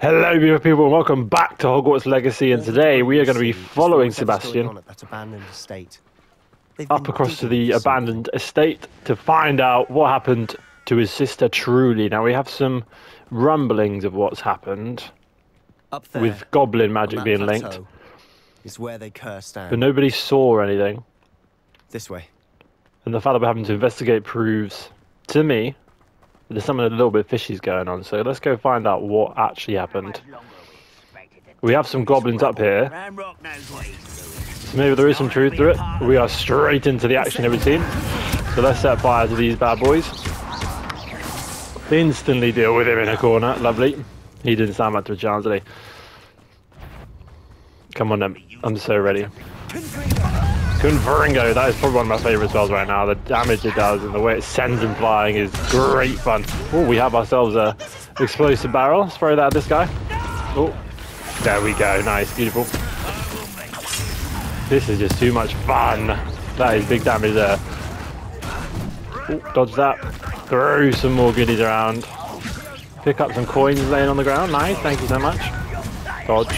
Hello, beautiful people, and welcome back to Hogwarts Legacy. And today we are going to be following Sebastian up across to the abandoned estate to find out what happened to his sister Truly. Now we have some rumblings of what's happened there, with goblin magic being linked, is where they cursed Anne. but nobody saw anything. This way. And the fact that we're having to investigate proves to me there's something a little bit fishy's going on. So let's go find out what actually happened. We have some goblins up here. So maybe there is some truth to it. We are straight into the action every team. So let's set fire to these bad boys. Instantly deal with him in a corner. Lovely. He didn't stand much of a chance, did he? Come on then. I'm so ready. Confringo, that is probably one of my favourite spells right now. The damage it does and the way it sends him flying is great fun. Oh, we have ourselves a explosive barrel. Let's throw that at this guy. Oh, there we go. Nice, beautiful. This is just too much fun. That is big damage there. Ooh, dodge that. Throw some more goodies around. Pick up some coins laying on the ground. Nice, thank you so much. Dodge.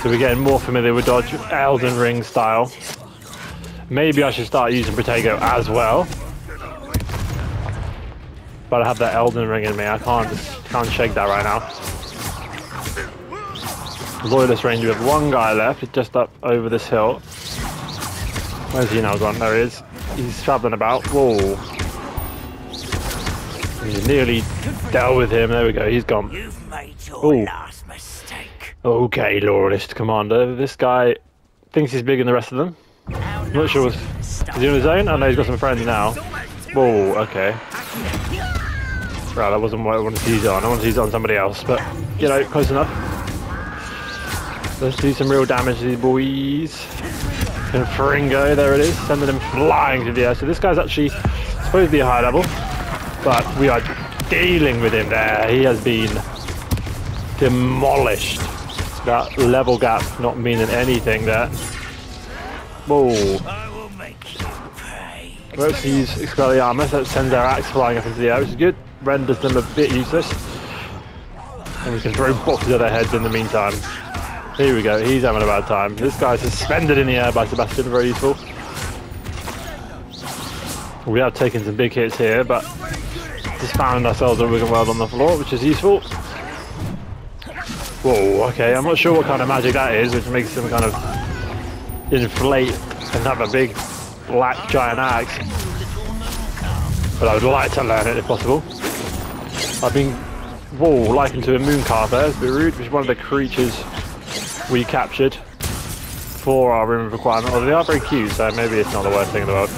So we're getting more familiar with dodge, Elden Ring style. Maybe I should start using Protego as well. But I have that Elden Ring in me. I can't can't shake that right now. Loyalist Ranger with one guy left, just up over this hill. Where's he now gone? There he is. He's travelling about. Whoa. He's nearly dealt with him. There we go. He's gone. You've made your Ooh. last mistake. Okay, Loyalist Commander. This guy thinks he's bigger than the rest of them. I'm not sure. What's, is he on his own? Oh, I know he's got some friends now. Whoa, okay. Right, that wasn't what I wanted to use on. I wanted to use it on somebody else, but, you know, close enough. Let's do some real damage to these boys. Confringo, there it is, sending them flying through the air. So this guy's actually supposed to be a high level, but we are dealing with him there. He has been demolished. That level gap not meaning anything there. Whoa. Pay. Use Expelliarmus. That sends our axe flying up into the air, which is good. Renders them a bit useless. And we can throw boxes at their heads in the meantime. Here we go. He's having a bad time. This guy's suspended in the air by Sebastian. Very useful. We have taken some big hits here, but just found ourselves a Wiggenweld on the floor, which is useful. Whoa, okay. I'm not sure what kind of magic that is, which makes them kind of inflate and have a big black giant axe. But I would like to learn it if possible. I've been whoa, likened to a mooncalf, it's a bit rude, which is one of the creatures we captured for our room requirement. Although they are very cute, so maybe it's not the worst thing in the world.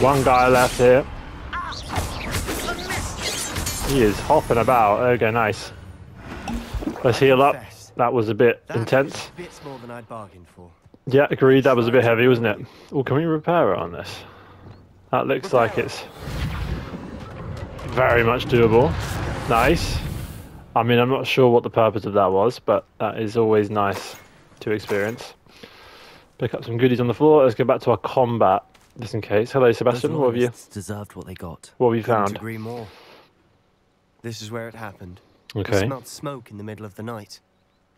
One guy left here. He is hopping about. Okay, nice. Let's heal up. That was a bit That intense. more than I'd bargained for. Yeah, agreed. That was a bit heavy, wasn't it? Oh, can we repair it on this? That looks like it's very much doable. Nice. I mean, I'm not sure what the purpose of that was, but that is always nice to experience. Pick up some goodies on the floor. Let's go back to our combat, just in case. Hello, Sebastian. What have you? deserved what they got. What have you Couldn't found? agree more. This is where it happened. Okay. smelled smoke in the middle of the night.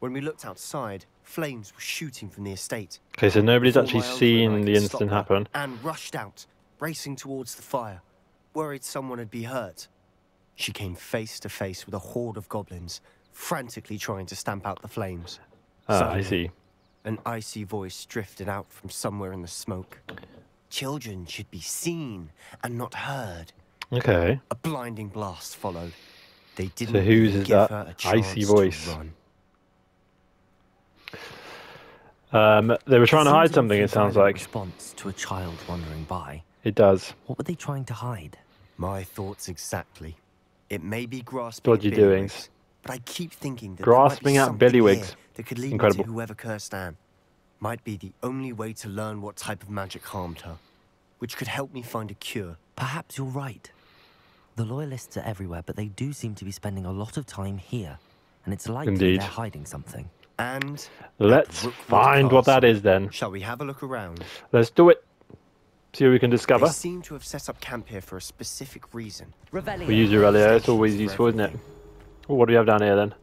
When we looked outside, flames were shooting from the estate. Okay, so nobody's actually seen the incident happen. Anne rushed out, racing towards the fire, worried someone had been hurt. She came face to face with a horde of goblins, frantically trying to stamp out the flames. Ah, I see. An icy voice drifted out from somewhere in the smoke. Children should be seen and not heard. Okay. A blinding blast followed. They didn't So whose is give that her a icy voice? To run. Um, they were trying to hide something, it sounds like. Response to a child wandering by. It does. What were they trying to hide? My thoughts exactly. It may be grasping Dodgy at bailiwicks, doings. but I keep thinking that Grasping at might be something bailiwicks. here that could lead Incredible. to whoever cursed Anne. Might be the only way to learn what type of magic harmed her, which could help me find a cure. Perhaps you're right. The loyalists are everywhere, but they do seem to be spending a lot of time here. And it's likely Indeed. they're hiding something. And Let's Rookwood find what that is then. shall we have a look around? Let's do it. See what we can discover. They seem to have set up camp here for a specific reason. We use Revelio, it's always useful, isn't it? What do we have down here then?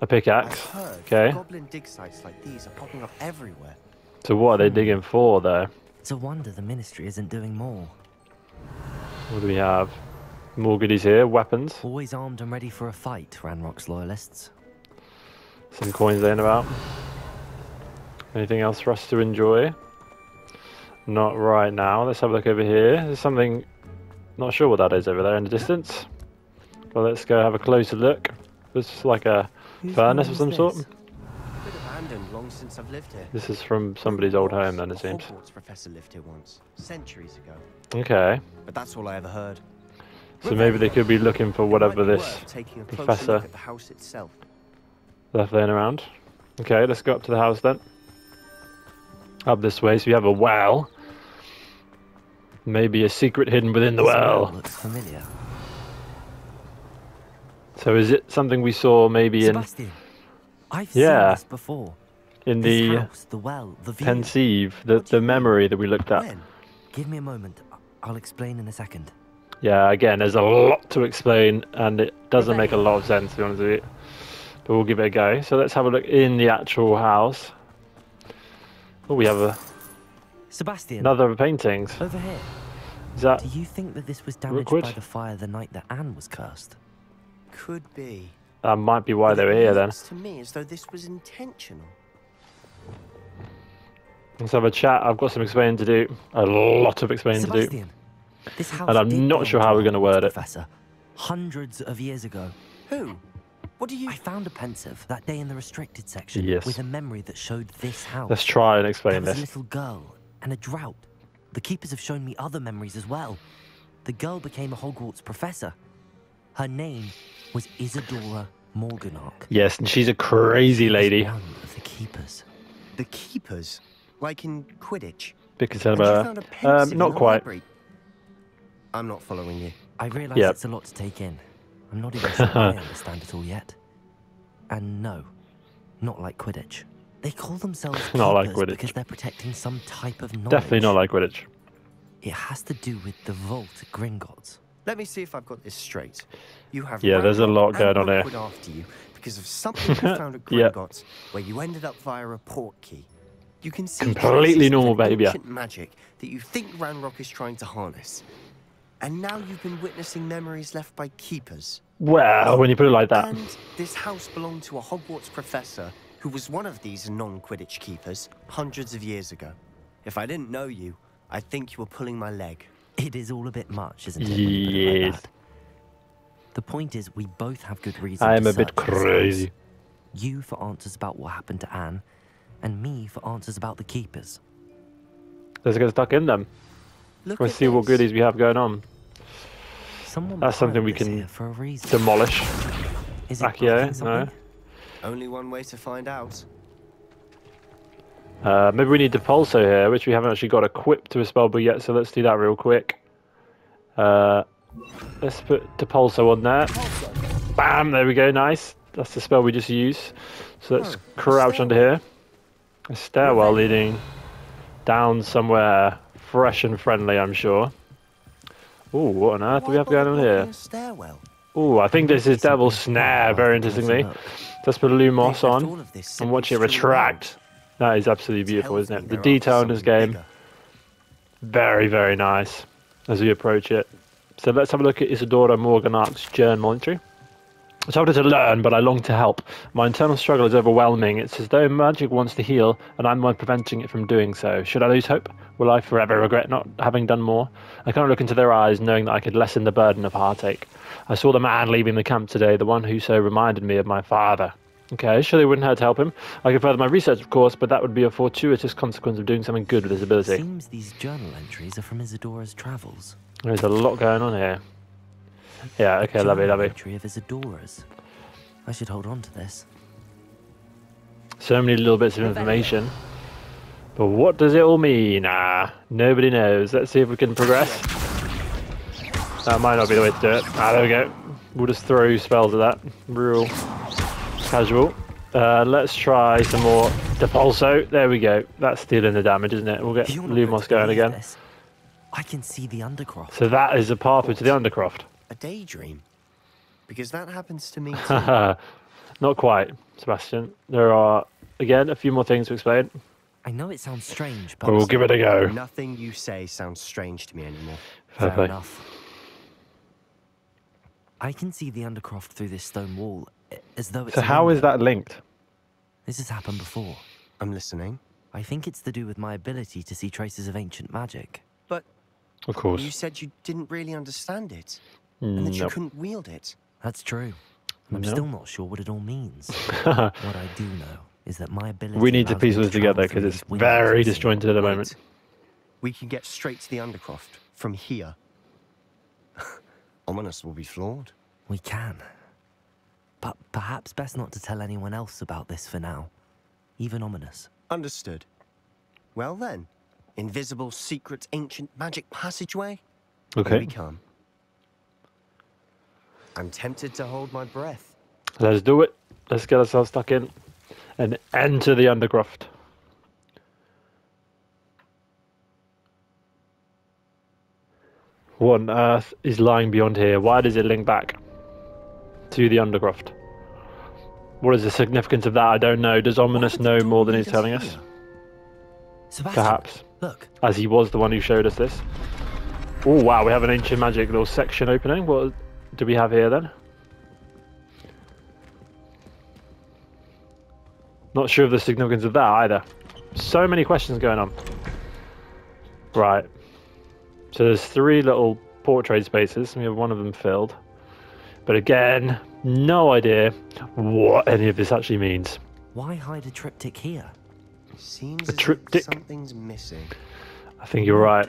A I've pickaxe. Okay. goblin dig sites like these are popping up everywhere. So what are they digging for though? It's a wonder the ministry isn't doing more. What do we have? More goodies here. Weapons. Always armed and ready for a fight, Ranrock's loyalists. Some coins laying about. Anything else for us to enjoy? Not right now. Let's have a look over here. There's something. Not sure what that is over there in the distance. Well, let's go have a closer look. There's like a Whose furnace of some is sort. this? Bit abandoned long since I've lived here. This is from somebody's old home, then it seems. Hogwarts professor lived here once, centuries ago. Okay. But that's all I ever heard. So maybe they could be looking for whatever this worth taking a closer professor- left laying around. Okay, let's go up to the house then. Up this way, so we have a well. Maybe a secret hidden within the This well. looks familiar. So is it something we saw maybe in Sebastian, I've Yeah. seen this before. in This the house, the well, the view. Pensieve, the, What do the memory that we looked at? When? Give me a moment. I- I'll explain in a second. Yeah, again, there's a lot to explain, and it doesn't make a lot of sense, to be honest with you. But we'll give it a go. So let's have a look in the actual house. Oh, we have a, Sebastian, another of the paintings. over here. Is that Do you think that this was damaged Rookwood? by the fire the night that Anne was cursed? Could be. that might be why But they were here then? to me as though this was intentional. Let's have a chat. I've got some explaining to do. A lot of explaining to do. Sebastian, this house And I'm not sure how we're gonna word it. Professor, hundreds of years ago. Who? What do you? I found a Pensieve that day in the restricted section Yes. with a memory that showed this house. Let's try and there explain was a this. little girl and a drought. The keepers have shown me other memories as well. The girl became a Hogwarts professor. Her name was Isadora Morganach. Yes, and she's a crazy lady. One of the keepers. The keepers, like in Quidditch. Bit concerned you about found a her. Um, not quite. library. I'm not following you. I realise Yep. it's a lot to take in. I'm not even sure I understand it all yet. And no, not like Quidditch. They call themselves Not like Quidditch. because they're protecting some type of knowledge. Definitely not like Quidditch. It has to do with the vault at Gringotts. Let me see if I've got this straight. You have Yeah, there's a lot going on here. Rookwood after you because of something you found at Yep. Gringotts, where you ended up via a Portkey. You can see Completely normal an behaviour. ancient magic that you think Ranrock is trying to harness. And now you've been witnessing memories left by keepers. Well, when you put it like that. And this house belonged to a Hogwarts professor who was one of these non-Quidditch keepers hundreds of years ago. If I didn't know you, I'd think you were pulling my leg. It is all a bit much, isn't it? when you put it like Yes. The point is, we both have good reason. I am a bit this crazy. You for answers about what happened to Anne, and me for answers about the keepers. Let's get stuck in them. Look Let's see what goodies we have going on. Someone That's something we can for a reason. Demolish. Is it Accio, no. Only one way to find out. Uh, maybe we need Depulso here, which we haven't actually got equipped to a spellbook yet, so let's do that real quick. Uh, let's put Depulso on there. Bam! There we go, nice. That's the spell we just used. So let's Oh, crouch under here. A stairwell leading down somewhere fresh and friendly, I'm sure. Ooh, what on earth do we have going on here? A stairwell. Ooh, I think this is Devil's Snare, very interestingly. Let's put They've Lumos on all of this and watch it retract. That is absolutely beautiful, isn't it? The detail in this game, very, very nice as we approach it. So let's have a look at Isadora Morganach's journal entry. It's harder to learn, but I long to help. My internal struggle is overwhelming. It's as though magic wants to heal, and I'm the one preventing it from doing so. Should I lose hope? Will I forever regret not having done more? I cannot look into their eyes, knowing that I could lessen the burden of heartache. I saw the man leaving the camp today, the one who so reminded me of my father. Okay, surely it wouldn't hurt to help him. I could further my research, of course, but that would be a fortuitous consequence of doing something good with his ability. Seems these journal entries are from Isadora's travels. There's a lot going on here. Yeah, okay, lovely, Journal lovely. Entry of Isadora's. I should hold on to this. So many little bits of information. But what does it all mean? Ah, nobody knows. Let's see if we can progress. That might not be the way to do it. Ah, there we go. We'll just throw spells at that. Real casual. Uh, let's try some more Depulso. There we go. That's dealing the damage, isn't it? We'll get You're not going Lumos going again. this. I can see the Undercroft. So that is a pathway to the Undercroft. A daydream. Because that happens to me too. Not quite, Sebastian. There are, again, a few more things to explain, I know it sounds strange, but but we'll give it a go. Nothing you say sounds strange to me anymore. Fair fair enough. I can see the Undercroft through this stone wall, eh, as though it's. So how is that linked? This has happened before. I'm listening. I think it's to do with my ability to see traces of ancient magic. But Of course. you said you didn't really understand it. And that you No. couldn't wield it. That's true. And I'm No. still not sure what it all means. what I do know is that my ability. we need to piece this together because it's very disjointed at the moment. We can get straight to the Undercroft from here. Ominis will be flawed. We can. But perhaps best not to tell anyone else about this for now. Even Ominis. Understood. Well then, invisible, secret, ancient magic passageway? Here we Okay, come. I'm tempted to hold my breath. let's do it. Let's get ourselves stuck in and enter the Undercroft. What on earth is lying beyond here? Why does it link back to the Undercroft? What is the significance of that? I don't know. Does Ominis know more than he's telling us us? Sebastian, Perhaps. Look, As he was the one who showed us this. Oh wow, we have an ancient magic little section opening. What do we have here then? Not sure of the significance of that either. So many questions going on. Right. So there's three little portrait spaces. We have one of them filled. But again, no idea what any of this actually means. why hide a triptych here? Seems A as if triptych. something's missing. I think you're right.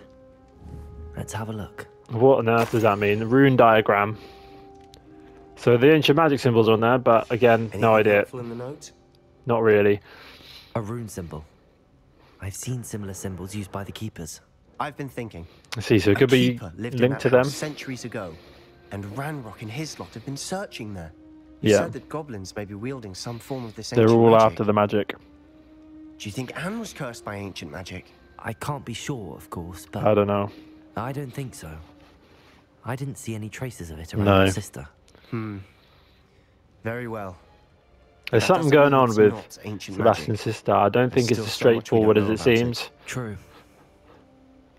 Let's have a look. What on earth does that mean? The rune diagram. So the ancient magic symbols are on there, but again, no idea. in the note? Not really. A rune symbol. I've seen similar symbols used by the keepers. I've been thinking. Let's see, so it could be lived linked to them. centuries ago, and Ranrock and his lot have been searching there. He Yeah. said that goblins may be wielding some form of this They're all magic. after the magic. Do you think Anne was cursed by ancient magic? I can't be sure, of course, but I don't know. I don't think so. I didn't see any traces of it around No. my sister. Hmm. Very well. There's That something going on with Sebastian's sister. I don't think it's as so much we don't straightforward as it about it. seems. True.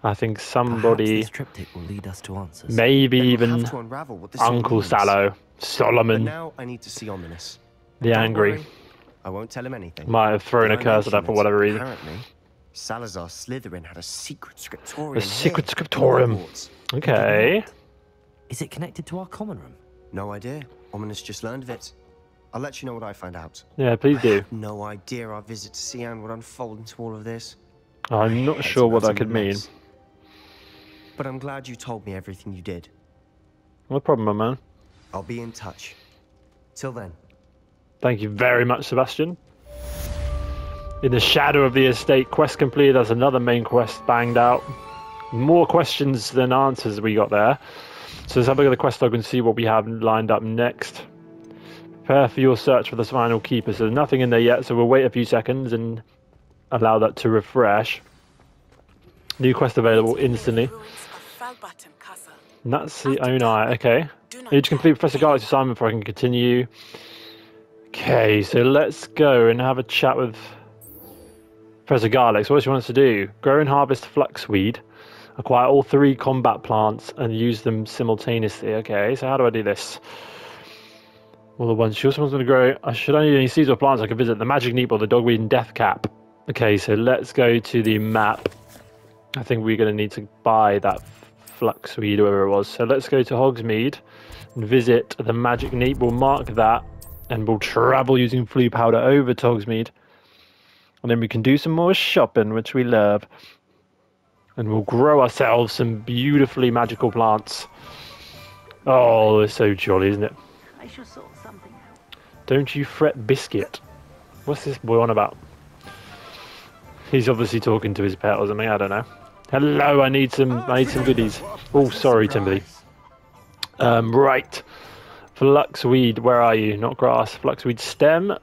I think somebody, will lead us to maybe we'll even to what this Uncle. Sallow, Solomon, now I need to see Ominis. the Don't Angry, worry, I won't tell him anything. might have thrown a curse at her for whatever reason. Apparently, Salazar Slytherin had a secret scriptorium. A secret scriptorium. Okay. Is it connected to our common room? No idea. Ominis just learned of it. I'll let you know what I find out. Yeah, please do. No idea our visit to Sian would unfold into all of this. I'm not sure what that could mean. But I'm glad you told me everything you did. No problem, my man. I'll be in touch. Till then. Thank you very much, Sebastian. In the shadow of the estate, quest completed. That's another main quest banged out. More questions than answers we got there. So let's have a look at the quest log and see what we have lined up next. Prepare for your search for the final keeper. So there's nothing in there yet, so we'll wait a few seconds and allow that to refresh. New quest available instantly. That's the Onai. Okay. I Need to complete Professor Garlick's assignment before I can continue. Okay, so let's go and have a chat with Professor Garlick's. What she wants to do? Grow and harvest fluxweed. Acquire all three combat plants and use them simultaneously. Okay, so how do I do this? Well, the ones she also wants to grow. I should only need any seeds or plants. I can visit the Magic Neep or the Dogweed and Death Cap. Okay, so let's go to the map. I think we're going to need to buy that fluxweed, whatever it was. So let's go to Hogsmeade and visit the Magic Neep. We'll mark that and we'll travel using Flue Powder over to Hogsmeade. And then we can do some more shopping, which we love. And we'll grow ourselves some beautifully magical plants. Oh, it's so jolly, isn't it? I should sort something out. Don't you fret, Biscuit. What's this boy on about? He's obviously talking to his pet or something. I don't know. Hello, I need some. I need some goodies. Oh, sorry, Timothy. Um, right. Fluxweed, where are you? Not grass. Fluxweed stem.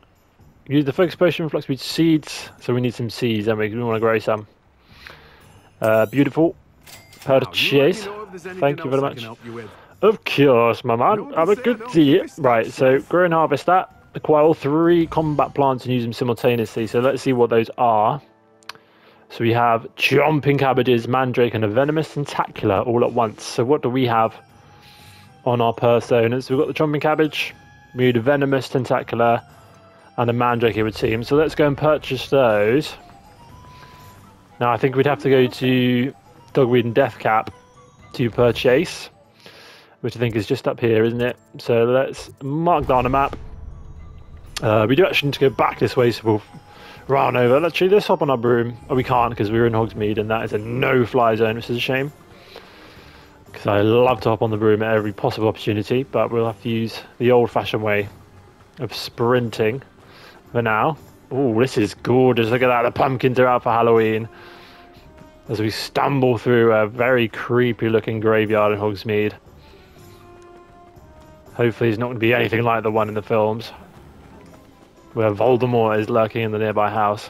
Use the focus potion. Fluxweed seeds. So we need some seeds, and we, we want to grow some. Uh, beautiful. Purchase. Thank you very much. Of course, my man. Have a good day. Right, so grow and harvest that. Acquire all three combat plants and use them simultaneously. So let's see what those are. So we have jumping cabbages, mandrake, and a venomous tentacula all at once. So what do we have on our personas? We've got the jumping cabbage, we need a venomous tentacula, and a mandrake, it would seem. So let's go and purchase those. Now I think we'd have to go to Dogweed and Deathcap to purchase, which I think is just up here, isn't it? So let's mark that on a map. Uh, we do actually need to go back this way, so we'll run over. Actually, let's hop on our broom. Oh, we can't because we're in Hogsmeade, and that is a no-fly zone, which is a shame. Because I love to hop on the broom at every possible opportunity, but we'll have to use the old-fashioned way of sprinting for now. Oh, this is gorgeous. Look at that. The pumpkins are out for Halloween. As we stumble through a very creepy looking graveyard in Hogsmeade. Hopefully, it's not going to be anything like the one in the films. Where Voldemort is lurking in the nearby house.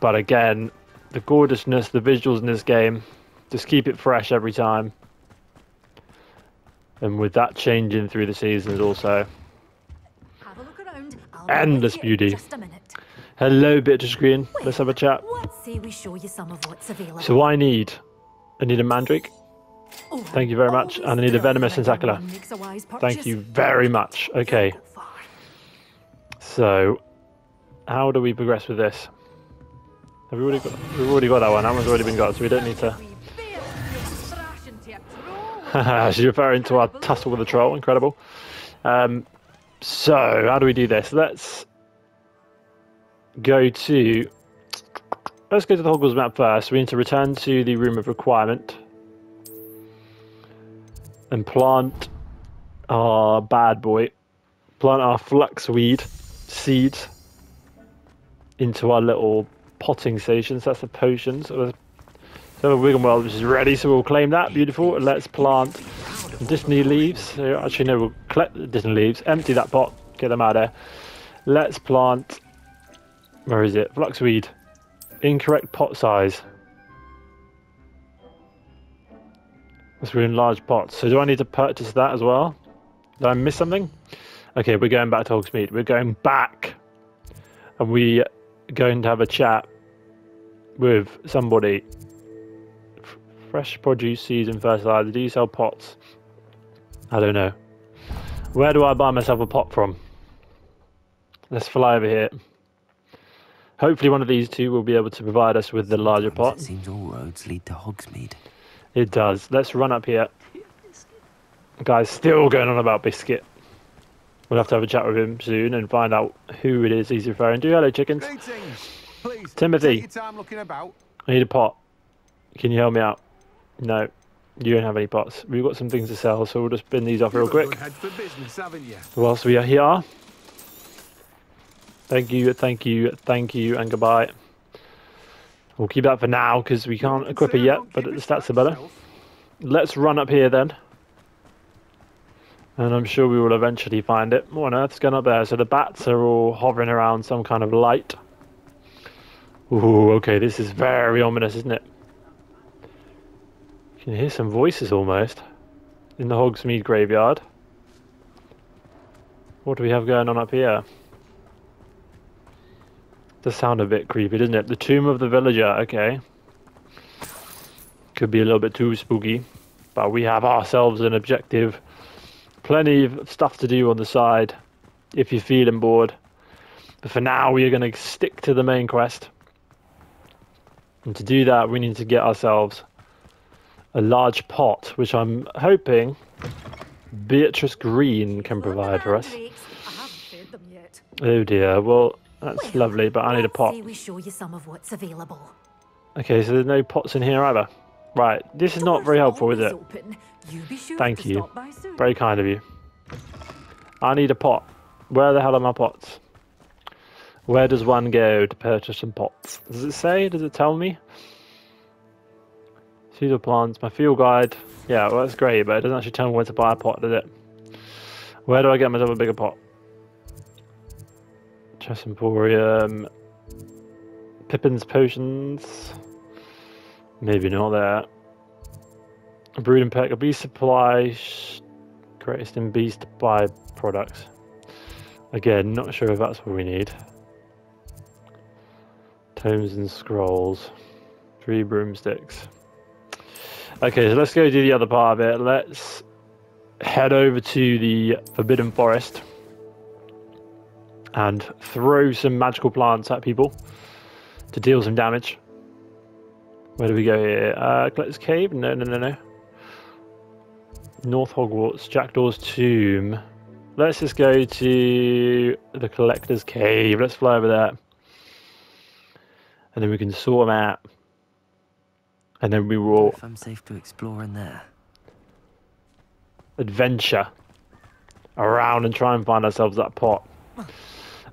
But again, the gorgeousness, the visuals in this game, just keep it fresh every time. And with that changing through the seasons also. Have a look around. I'll be Endless with you in beauty. Just a minute. Hello, Beatrice Green. Let's have a chat. Let's say we show you some of what's available. So I need, I need a mandrake. Thank you very much. And I need a venomous when tentacula. one makes a wise Thank you very much. Okay, so how do we progress with this? Have we already got? We've already got that one. That one's already been got, so we don't need to. We you thrash into a troll. She's referring to our tussle with the troll. Incredible. Um, so how do we do this? Let's go to. Let's go to the Hogwarts map first. We need to return to the room of requirement and plant our bad boy. Plant our fluxweed seeds into our little potting stations. That's the potions. So so Wiggenweld which is ready, so we'll claim that. Beautiful. Let's plant Dittany leaves. So actually, no, we'll collect the Dittany leaves, empty that pot, get them out of there. Let's plant. Where is it? Fluxweed. Incorrect pot size. Because we're in large pots. So do I need to purchase that as well? Did I miss something? Okay, we're going back to Hogsmeade. We're going back. And we are going to have a chat with somebody. Fresh produce, seeds, and fertilizer. Do you sell pots? I don't know. Where do I buy myself a pot from? Let's fly over here. Hopefully, one of these two will be able to provide us with the larger pot. It seems all roads lead to Hogsmeade. It does. Let's run up here. Guy's still going on about Biscuit. We'll have to have a chat with him soon and find out who it is he's referring to. Hello, chickens. Greetings. Please, Timothy. take your looking about. I need a pot. Can you help me out? No, you don't have any pots. We've got some things to sell, so we'll just bin these off real quick. good head for business. Whilst we are here. Thank you, thank you, thank you, and goodbye. We'll keep that for now because we can't equip it yet, but the stats are better. Let's run up here then. And I'm sure we will eventually find it. What on earth's going up there? So the bats are all hovering around some kind of light. Ooh, okay, this is very ominous, isn't it? You can hear some voices almost in the Hogsmeade graveyard. What do we have going on up here? Does sound a bit creepy, doesn't it? The Tomb of the Villager, okay. Could be a little bit too spooky, but we have ourselves an objective. Plenty of stuff to do on the side if you're feeling bored. But for now, we are going to stick to the main quest. And to do that, we need to get ourselves a large pot, which I'm hoping Beatrice Green can provide for us. Mandrakes. I haven't fed them yet. Oh dear, well, that's Well, lovely, but I need a pot. we show you some of what's available. Okay, so there's no pots in here either. Right, this is not very helpful, is it? You sure Thank you. Stop by soon. Very kind of you. I need a pot. Where the hell are my pots? Where does one go to purchase some pots? Does it say? Does it tell me? Seeds of plants, my field guide. Yeah, well, that's great, but it doesn't actually tell me where to buy a pot, does it? Where do I get myself a bigger pot? Chess Emporium. Pippin's Potions. Maybe not there. A breeding pack, a bee supply, greatest in beast by products. Again, not sure if that's what we need. Tomes and scrolls, three broomsticks. Okay, so let's go do the other part of it. Let's head over to the Forbidden Forest and throw some magical plants at people to deal some damage. Where do we go here? Uh, Collector's Cave? No, no, no, no. North Hogwarts, Jackdaw's Tomb. Let's just go to the Collector's Cave. Let's fly over there. And then we can sort them out. And then we will If I'm safe to explore in there. adventure around and try and find ourselves that pot.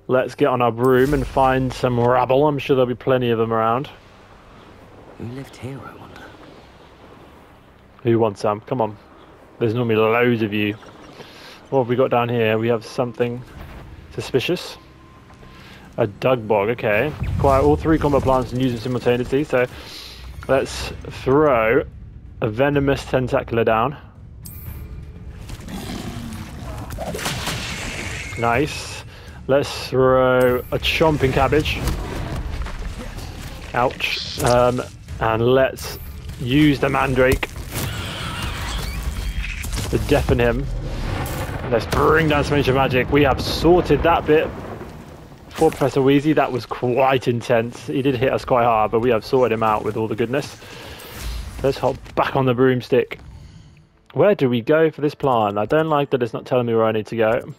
Let's get on our broom and find some rabble. I'm sure there'll be plenty of them around. Who lived here, I wonder? Who wants some? Come on. There's normally loads of you. What have we got down here? We have something suspicious. A Dugbog, okay. Acquire all three combat plants and use them simultaneously. So let's throw a venomous tentacula down. Nice. Let's throw a chomping cabbage. Ouch. Um, and let's use the mandrake to deafen him. Let's bring down some ancient magic. We have sorted that bit for Professor Wheezy. That was quite intense. He did hit us quite hard, but we have sorted him out with all the goodness. Let's hop back on the broomstick. Where do we go for this plan? I don't like that it's not telling me where I need to go.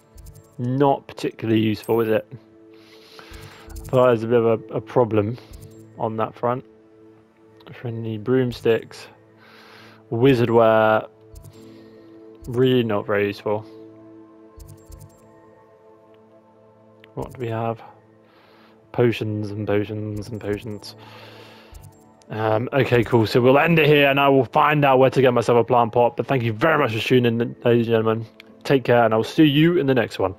Not particularly useful, is it? I thought there's a bit of a, a problem on that front. Friendly broomsticks. Wizardware. Really not very useful. What do we have? Potions and potions and potions. Um, okay, cool. So we'll end it here and I will find out where to get myself a plant pot. But thank you very much for tuning in, ladies and gentlemen. Take care and I'll see you in the next one.